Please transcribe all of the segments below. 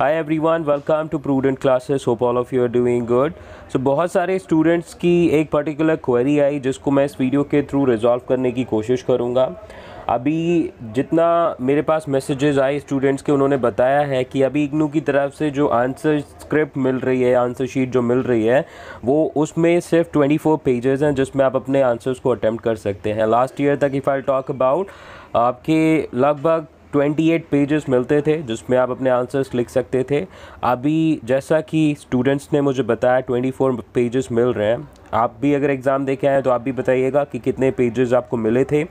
Hi everyone welcome to Prudent Classes hope all of you are doing good so बहुत सारे students की एक particular query आई, जिसको मैं इस वीडियो के थ्रू रिजॉल्व करने की कोशिश करूँगा। अभी जितना मेरे पास मैसेजेस आए स्टूडेंट्स के, उन्होंने बताया है कि अभी इग्नू की तरफ़ से जो आंसर स्क्रिप्ट मिल रही है आंसर शीट जो मिल रही है, वो उसमें सिर्फ़ 24 पेजेस हैं, जिसमें आप अपने आंसर्स को अटैम्प्ट कर सकते हैं। लास्ट ईयर तक इफ़ आई टॉक अबाउट आपके लगभग 28 पेजेस मिलते थे, जिसमें आप अपने आंसर्स लिख सकते थे। अभी जैसा कि स्टूडेंट्स ने मुझे बताया 24 पेजेस मिल रहे हैं। आप भी अगर एग्ज़ाम दे के आए तो आप भी बताइएगा कि कितने पेजेस आपको मिले थे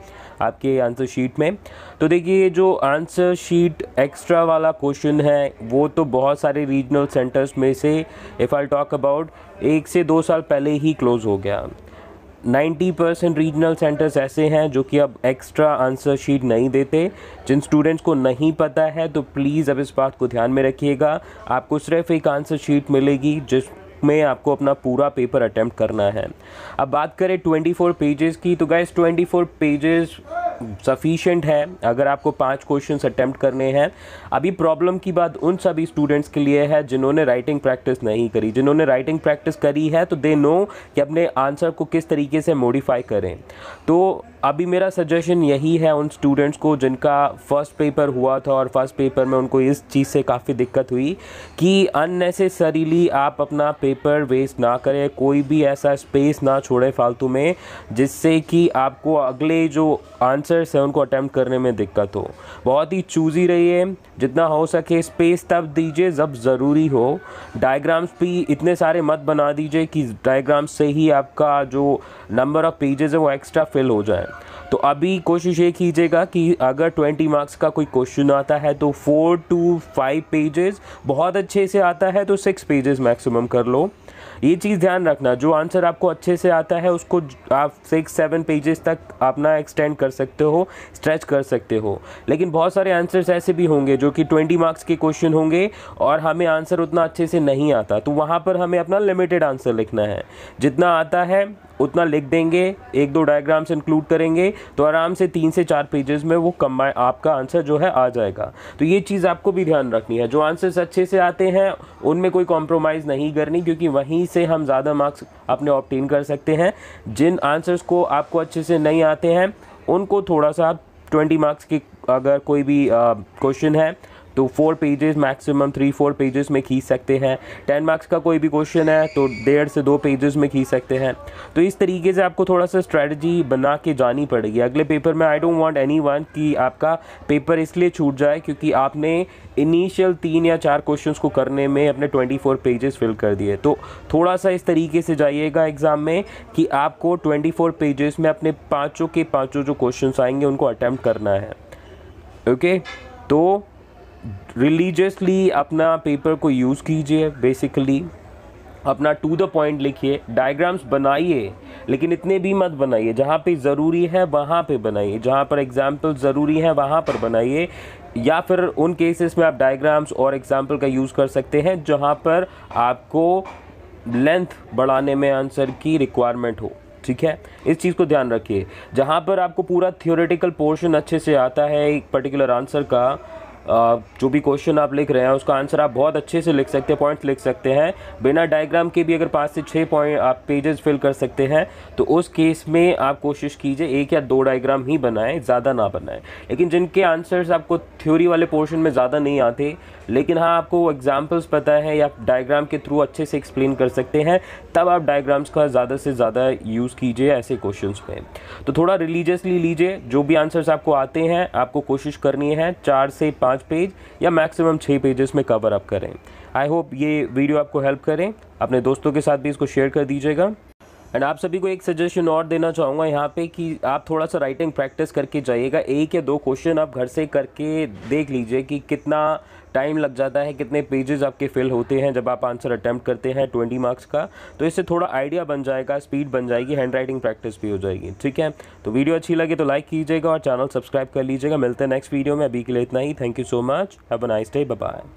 आपके आंसर शीट में। तो देखिए जो आंसर शीट एक्स्ट्रा वाला क्वेश्चन है, वो तो बहुत सारे रीजनल सेंटर्स में से इफ़ आई टॉक अबाउट एक से दो साल पहले ही क्लोज़ हो गया। 90 परसेंट रीजनल सेंटर्स ऐसे हैं जो कि अब एक्स्ट्रा आंसर शीट नहीं देते, जिन स्टूडेंट्स को नहीं पता है तो प्लीज़ अब इस बात को ध्यान में रखिएगा। आपको सिर्फ़ एक आंसर शीट मिलेगी जिस में आपको अपना पूरा पेपर अटैम्प्ट करना है। अब बात करें 24 पेजेस की तो गैस 24 पेजेस सफिशेंट है, अगर आपको पाँच क्वेश्चन अटैम्प्ट करने हैं। अभी प्रॉब्लम की बात उन सभी स्टूडेंट्स के लिए है जिन्होंने राइटिंग प्रैक्टिस नहीं करी। जिन्होंने राइटिंग प्रैक्टिस करी है तो दे नो कि अपने आंसर को किस तरीके से मॉडिफाई करें। तो अभी मेरा सजेशन यही है उन स्टूडेंट्स को जिनका फ़र्स्ट पेपर हुआ था और फ़र्स्ट पेपर में उनको इस चीज़ से काफ़ी दिक्कत हुई कि अननेसेसरीली आप अपना पेपर वेस्ट ना करें, कोई भी ऐसा स्पेस ना छोड़े फालतू में, जिससे कि आपको अगले जो आंसर्स हैं उनको अटैम्प्ट करने में दिक्कत हो। बहुत ही चूज़ी रहिए, जितना हो सके स्पेस तब दीजिए जब ज़रूरी हो। डायग्राम्स भी इतने सारे मत बना दीजिए कि डायग्राम्स से ही आपका जो नंबर ऑफ़ पेजेस है वो एक्स्ट्रा फिल हो जाए। तो अभी कोशिश ये कीजिएगा कि अगर 20 मार्क्स का कोई क्वेश्चन आता है तो फोर टू फाइव पेजेस, बहुत अच्छे से आता है तो सिक्स पेजेस मैक्सिमम कर लो। ये चीज़ ध्यान रखना, जो आंसर आपको अच्छे से आता है, उसको आप सिक्स, सेवन पेजेस तक अपना एक्सटेंड कर सकते हो, स्ट्रेच कर सकते हो। लेकिन बहुत सारे आंसर्स ऐसे भी होंगे, जो कि ट्वेंटी मार्क्स के क्वेश्चन होंगे, और हमें आंसर उतना अच्छे से नहीं आता। तो वहाँ पर हमें अपना लिमिटेड आंसर लिखना है। जितना आता है, उतना लिख देंगे, एक दो डायग्राम्स इंक्लूड करेंगे तो आराम से तीन से चार पेजेस में वो कम्बाइन आपका आंसर जो है, आ जाएगा। तो ये चीज़ आपको भी ध्यान रखनी है। जो आंसर्स अच्छे से आते हैं, उनमें कोई कॉम्प्रोमाइज़ नहीं करनी, क्योंकि वहीं से हम ज़्यादा मार्क्स अपने ऑप्टेन कर सकते हैं। जिन आंसर्स को आपको अच्छे से नहीं आते हैं, उनको थोड़ा सा ट्वेंटी मार्क्स की अगर कोई भी क्वेश्चन है तो four pages maximum three four pages में खींच सकते हैं। टेन मार्क्स का कोई भी क्वेश्चन है तो डेढ़ से दो पेजेस में खींच सकते हैं। तो इस तरीके से आपको थोड़ा सा स्ट्रेटजी बना के जानी पड़ेगी। अगले पेपर में I don't want any one कि आपका पेपर इसलिए छूट जाए क्योंकि आपने इनिशियल तीन या चार क्वेश्चन को करने में अपने ट्वेंटी फोर पेजेस फिल कर दिए। तो थोड़ा सा इस तरीके से जाइएगा एग्ज़ाम में कि आपको ट्वेंटी फोर पेजेस में अपने पाँचों के पाँचों जो क्वेश्चन आएँगे, उनको अटैम्प्ट करना है। Okay okay? तो रिलीजियसली अपना पेपर को यूज़ कीजिए बेसिकली अपना टू द पॉइंट लिखिए डायग्राम्स बनाइए, लेकिन इतने भी मत बनाइए। जहाँ पे ज़रूरी है, वहाँ पे बनाइए। जहाँ पर एग्ज़ाम्पल ज़रूरी है, वहाँ पर बनाइए। या फिर उन केसेस में आप डायग्राम्स और एग्ज़ाम्पल का यूज़ कर सकते हैं, जहाँ पर आपको लेंथ बढ़ाने में आंसर की रिक्वायरमेंट हो। ठीक है? इस चीज़ को ध्यान रखिए। जहाँ पर आपको पूरा थियोरेटिकल पोर्शन अच्छे से आता है, एक पर्टिकुलर आंसर का जो भी क्वेश्चन आप लिख रहे हैं, उसका आंसर आप बहुत अच्छे से लिख सकते हैं पॉइंट्स लिख सकते हैं। बिना डायग्राम के भी अगर पाँच से छः पॉइंट आप पेजेस फिल कर सकते हैं तो उस केस में आप कोशिश कीजिए एक या दो डायग्राम ही बनाएँ, ज़्यादा ना बनाएँ। लेकिन जिनके आंसर्स आपको थ्योरी वाले पोर्शन में ज़्यादा नहीं आते, लेकिन हाँ आपको एग्जाम्पल्स पता है या डायग्राम के थ्रू अच्छे से एक्सप्लेन कर सकते हैं, तब आप डायग्राम्स का ज़्यादा से ज़्यादा यूज़ कीजिए ऐसे क्वेश्चन में। तो थोड़ा रिलीजियसली लीजिए, जो भी आंसर्स आपको आते हैं, आपको कोशिश करनी है, चार से पाँच पेज या मैक्सिमम छः पेजेस में कवर अप करें। आई होप ये वीडियो आपको हेल्प करें। अपने दोस्तों के साथ भी इसको शेयर कर दीजिएगा। एंड आप सभी को एक सजेशन और देना चाहूँगा यहाँ पे कि आप थोड़ा सा राइटिंग प्रैक्टिस करके जाइएगा। एक या दो क्वेश्चन आप घर से करके देख लीजिए कि कितना टाइम लग जाता है, कितने पेजेस आपके फिल होते हैं जब आप आंसर अटैम्प्ट करते हैं ट्वेंटी मार्क्स का। तो इससे थोड़ा आइडिया बन जाएगा स्पीड बन जाएगी हैंड राइटिंग प्रैक्टिस भी हो जाएगी। ठीक है? तो वीडियो अच्छी लगे तो लाइक कीजिएगा और चैनल सब्सक्राइब कर लीजिएगा। मिलते हैं नेक्स्ट वीडियो में। अभी के लिए इतना ही। Thank you so much have a nice day bye